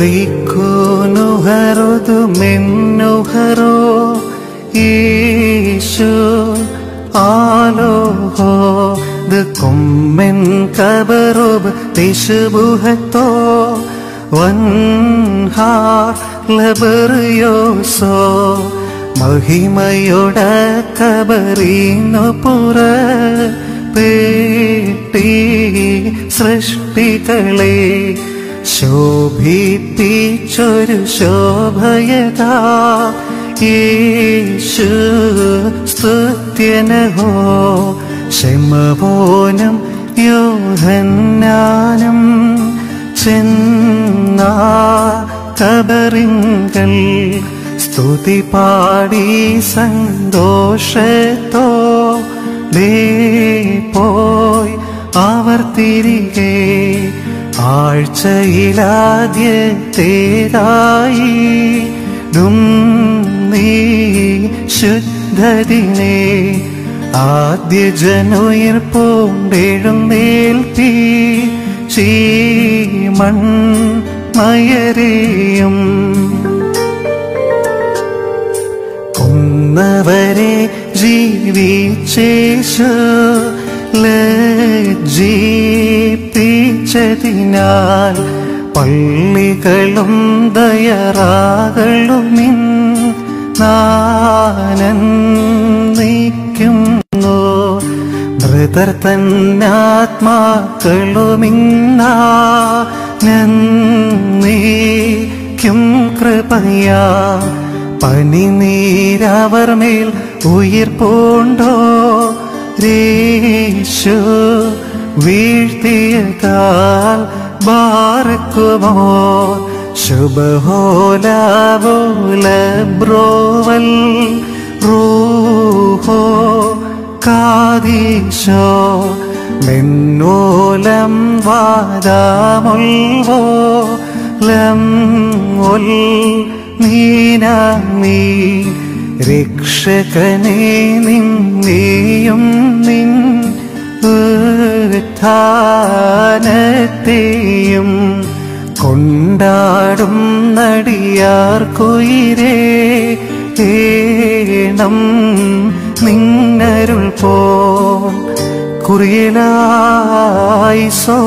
കുറിക്കുനുഹറുതു മിന്നുഹറോ ഈശു ആലോഹോ. കൊമ്മിൻ കബറുബ് തിശുബുഹത്തോ. വൻഹാർ ലബറിയോസോ. മഹിമയോട കബറീനു പുറ പേട്ടി സൃഷ്ടികളെ ശോഭിപ്പിച്ചൊരു ശോഭയതാ. യേശു സ്തുത്യനഹോ. ക്ഷമപോനും യോഹന്നാനും. ചെന്നാ കബറിങ്കൽ. സ്തുതി പാടി സന്തോഷത്തോ. ദേ പോയി അവർ തിരികെ ആഴ്ചയിലാദ്യത്തേതായി നീ ശുദ്ധതിനെ ആദ്യ ജനുയിർ പൂണ്ടെഴുന്നേൽപ്പി ചീമൺ മയരെയും കൊന്നവരെ ജീവിച്ചേശു ലജ്ജിപ്പിച്ചതിനാൽ പള്ളികളും ദയറാകളുമിൻ നാനന്ദിക്കുന്നു. ബ്രദർ തന്നാത്മാക്കളുമിന്നീക്കും കൃപയാ. പനിനീരവർ മേൽ ഉയിർ പൂണ്ടോ? രേശു വീഴ്ത്തിയതാൽ ബാറക്കുമോ ശുഭഹോലാബോല ബ്രോവൽ റൂഹോ കാദീശോ മെന്നോലം വാദാമുൽവോ. ലം ഉൽ നീനാമീ. രക്ഷകനെ നിന്നെയും നിൻ ഉത്ഥാനത്തെയും കൊണ്ടാടും നടിയാർ കുയിരേ ഏണം നിന്നരുൾ പോ കുറിയലായി സോ